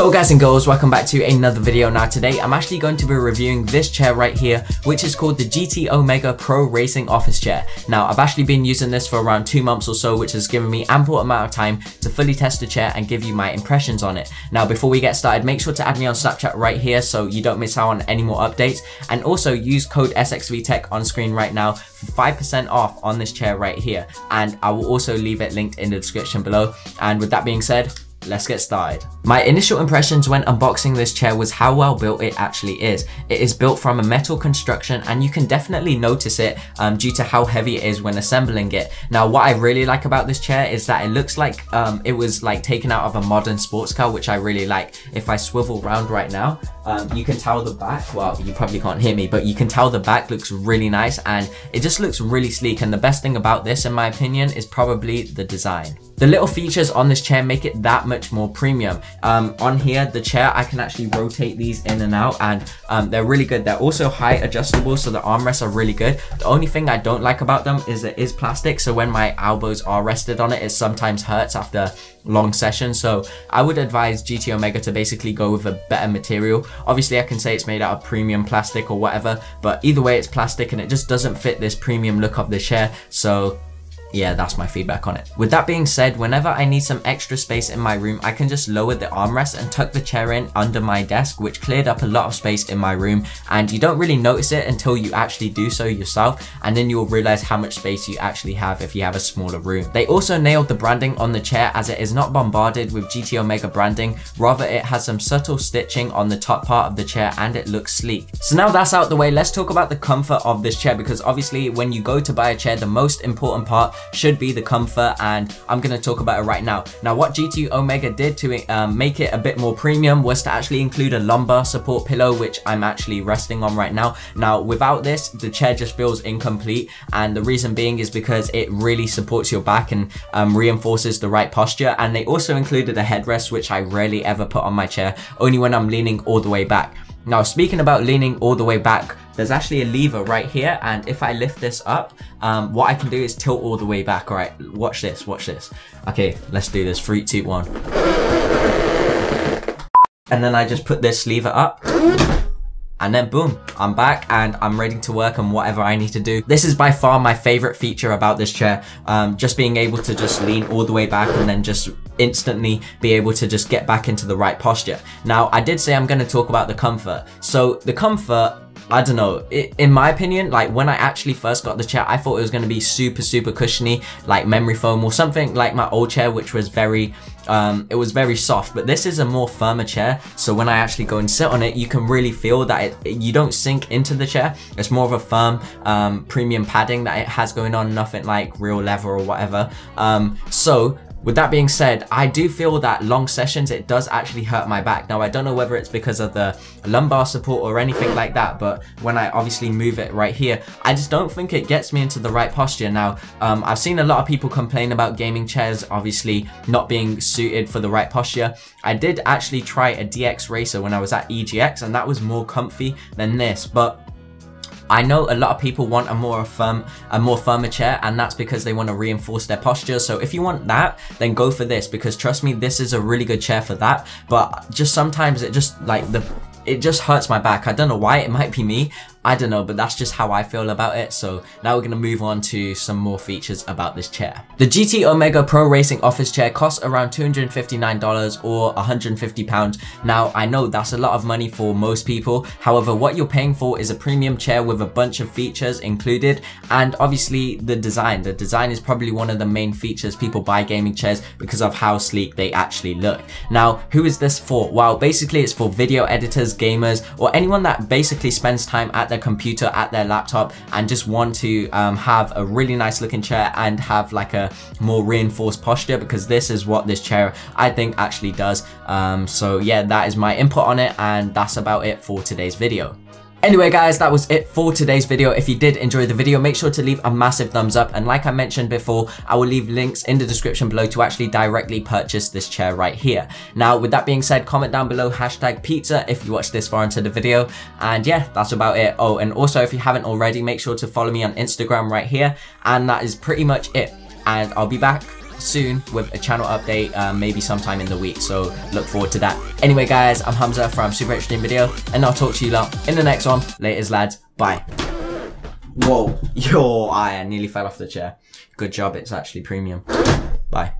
So guys and girls, welcome back to another video. Now today, I'm actually going to be reviewing this chair right here, which is called the GT Omega Pro Racing Office Chair. Now, I've actually been using this for around two months or so, which has given me ample amount of time to fully test the chair and give you my impressions on it. Now, before we get started, make sure to add me on Snapchat right here so you don't miss out on any more updates. And also use code SXVTech on screen right now for 5% off on this chair right here. And I will also leave it linked in the description below. And with that being said, let's get started. My initial impressions when unboxing this chair was how well built it actually is. It is built from a metal construction and you can definitely notice it um, due to how heavy it is when assembling it. Now what I really like about this chair is that it looks like um, it was like taken out of a modern sports car which I really like. If I swivel around right now um, you can tell the back, well you probably can't hear me but you can tell the back looks really nice and it just looks really sleek and the best thing about this in my opinion is probably the design. The little features on this chair make it that much more premium. Um, on here, the chair, I can actually rotate these in and out and um, they're really good. They're also height adjustable, so the armrests are really good. The only thing I don't like about them is it is plastic, so when my elbows are rested on it, it sometimes hurts after long sessions. So I would advise GT Omega to basically go with a better material. Obviously, I can say it's made out of premium plastic or whatever, but either way, it's plastic and it just doesn't fit this premium look of the chair. So yeah, that's my feedback on it. With that being said, whenever I need some extra space in my room, I can just lower the armrest and tuck the chair in under my desk, which cleared up a lot of space in my room. And you don't really notice it until you actually do so yourself. And then you'll realize how much space you actually have if you have a smaller room. They also nailed the branding on the chair as it is not bombarded with GT Omega branding. Rather, it has some subtle stitching on the top part of the chair and it looks sleek. So now that's out the way, let's talk about the comfort of this chair because obviously when you go to buy a chair, the most important part should be the comfort and I'm going to talk about it right now. Now what GT Omega did to um, make it a bit more premium was to actually include a lumbar support pillow which I'm actually resting on right now. Now without this the chair just feels incomplete and the reason being is because it really supports your back and um, reinforces the right posture and they also included a headrest which I rarely ever put on my chair only when I'm leaning all the way back. Now speaking about leaning all the way back, there's actually a lever right here and if I lift this up, um, what I can do is tilt all the way back. All right, watch this, watch this. Okay, let's do this, three, two, one. And then I just put this lever up and then boom, I'm back and I'm ready to work on whatever I need to do. This is by far my favorite feature about this chair, um, just being able to just lean all the way back and then just instantly be able to just get back into the right posture. Now, I did say I'm going to talk about the comfort. So the comfort I don't know. It, in my opinion, like when I actually first got the chair, I thought it was going to be super, super cushiony, like memory foam or something like my old chair, which was very, um, it was very soft. But this is a more firmer chair. So when I actually go and sit on it, you can really feel that it, it, you don't sink into the chair. It's more of a firm, um, premium padding that it has going on, nothing like real leather or whatever. Um, so with that being said, I do feel that long sessions, it does actually hurt my back. Now, I don't know whether it's because of the lumbar support or anything like that, but when I obviously move it right here, I just don't think it gets me into the right posture. Now, um, I've seen a lot of people complain about gaming chairs, obviously not being suited for the right posture. I did actually try a DX Racer when I was at EGX, and that was more comfy than this, but I know a lot of people want a more firm, a more firmer chair, and that's because they want to reinforce their posture. So if you want that, then go for this because trust me, this is a really good chair for that. But just sometimes it just like the it just hurts my back. I don't know why, it might be me. I don't know, but that's just how I feel about it. So now we're going to move on to some more features about this chair. The GT Omega Pro Racing Office Chair costs around $259 or £150. Now, I know that's a lot of money for most people. However, what you're paying for is a premium chair with a bunch of features included and obviously the design. The design is probably one of the main features people buy gaming chairs because of how sleek they actually look. Now, who is this for? Well, basically it's for video editors, gamers, or anyone that basically spends time at their computer, at their laptop, and just want to um, have a really nice looking chair and have like a more reinforced posture because this is what this chair I think actually does. Um, so yeah, that is my input on it and that's about it for today's video. Anyway guys, that was it for today's video. If you did enjoy the video, make sure to leave a massive thumbs up. And like I mentioned before, I will leave links in the description below to actually directly purchase this chair right here. Now, with that being said, comment down below hashtag pizza if you watched this far into the video. And yeah, that's about it. Oh, and also if you haven't already, make sure to follow me on Instagram right here. And that is pretty much it. And I'll be back soon with a channel update, um, maybe sometime in the week. So look forward to that. Anyway, guys, I'm Hamza from Super Extreme Video, and I'll talk to you lot in the next one. Laters, lads. Bye. Whoa, yo, I nearly fell off the chair. Good job, it's actually premium. Bye.